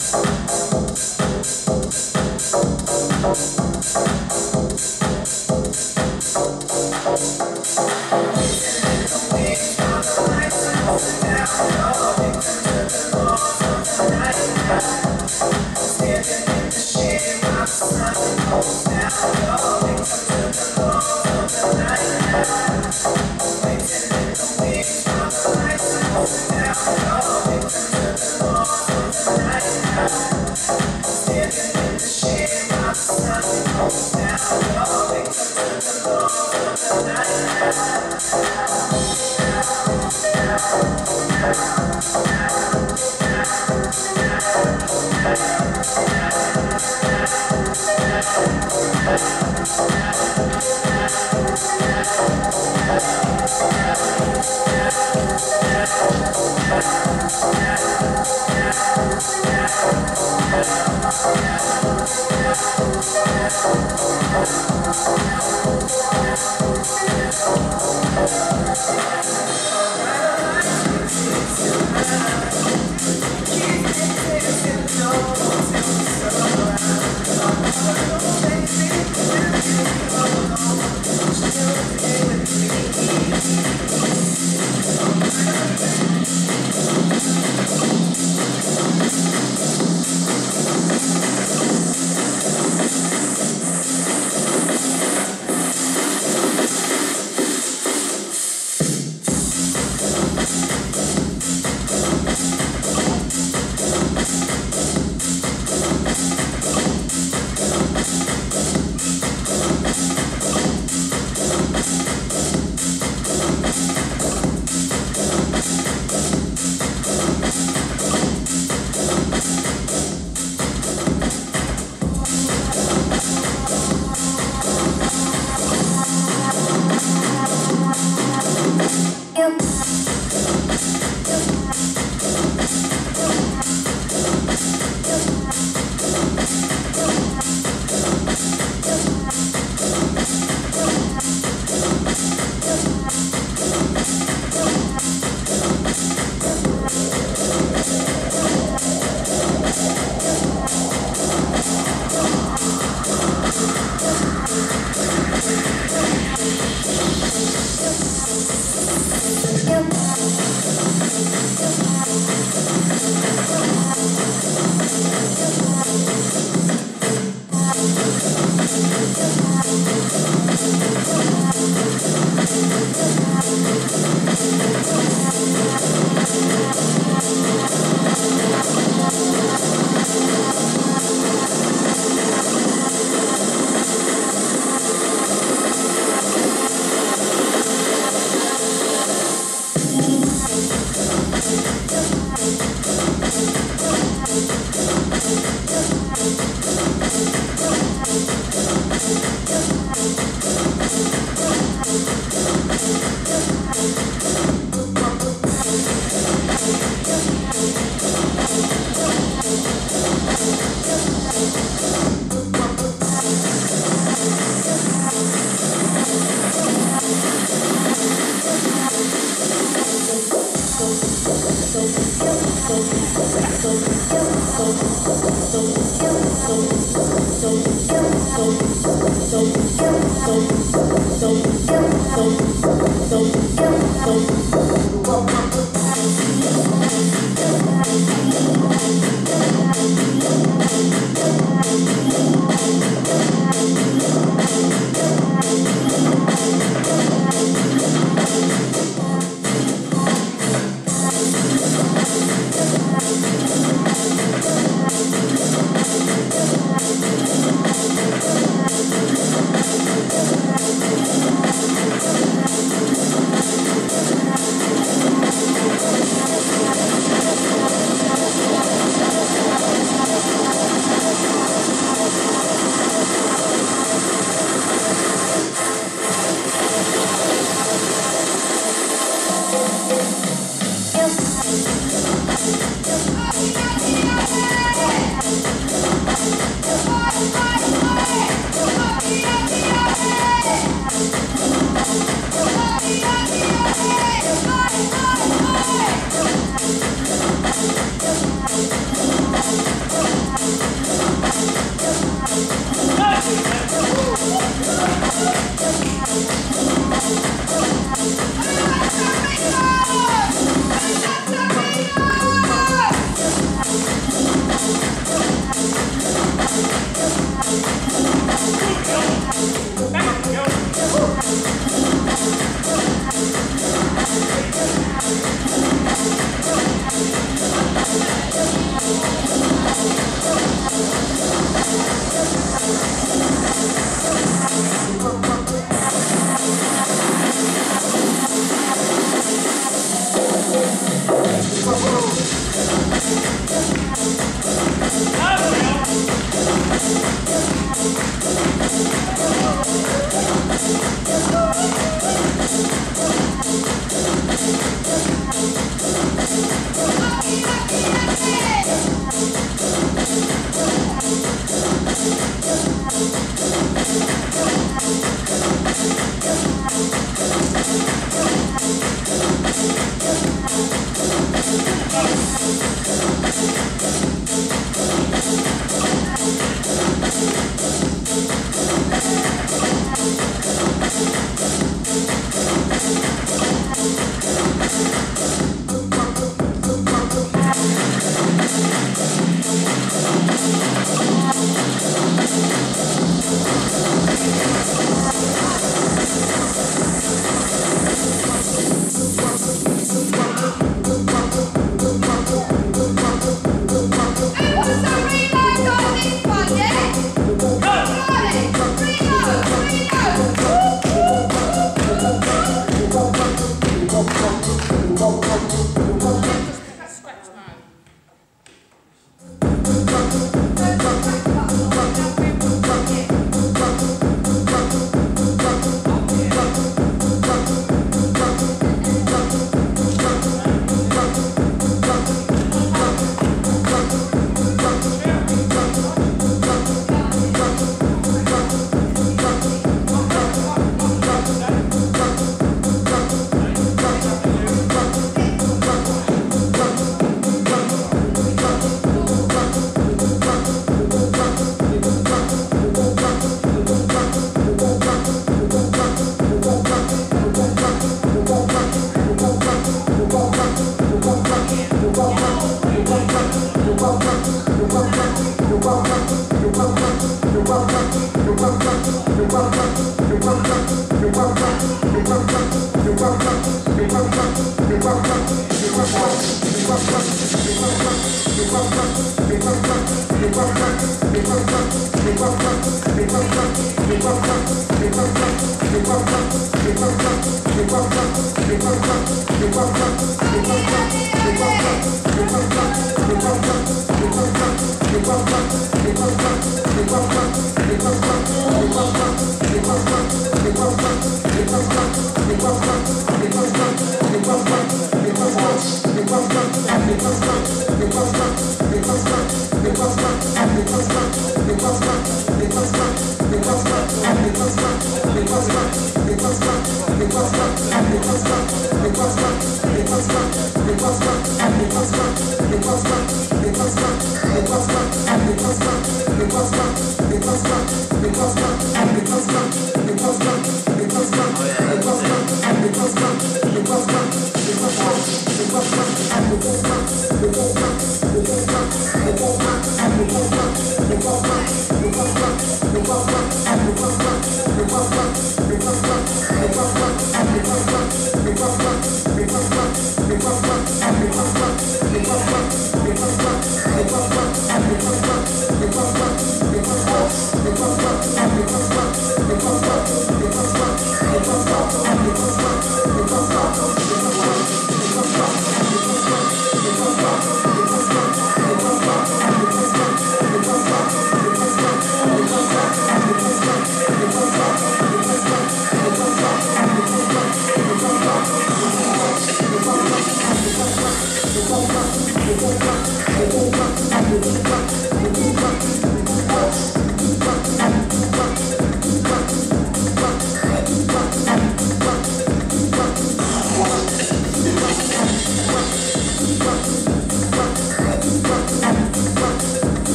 Thank Bye.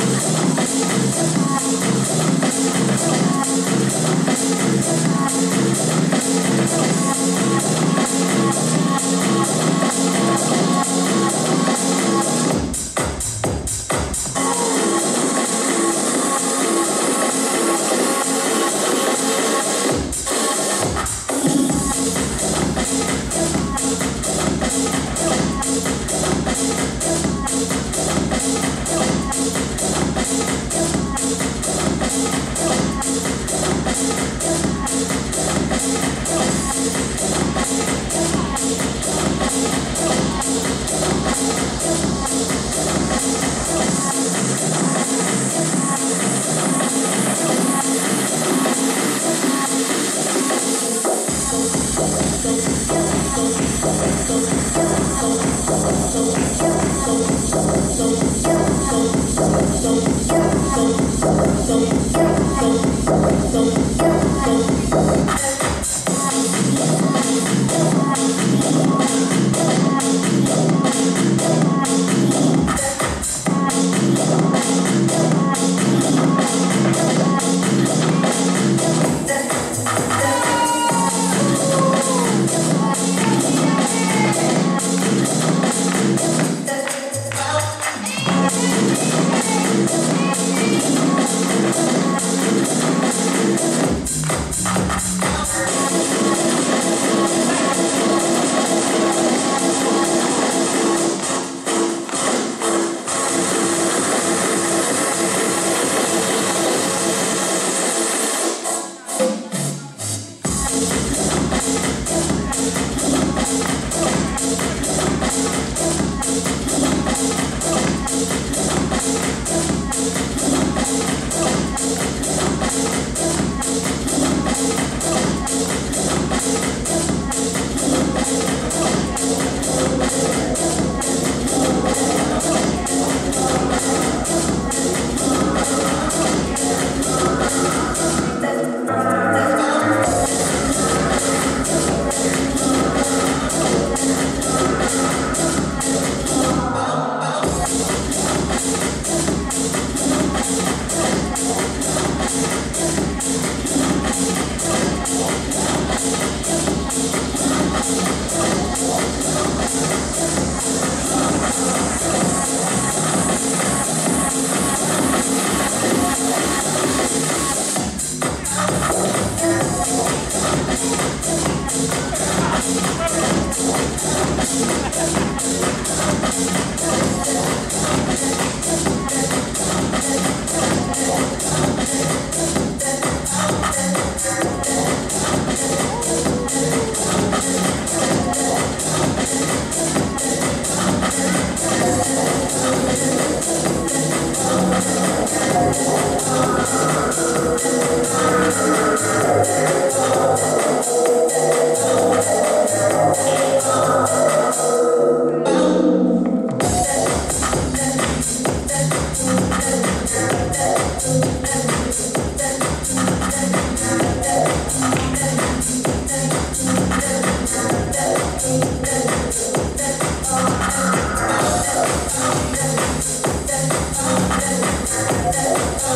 Thank you.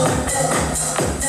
Oh, oh, oh.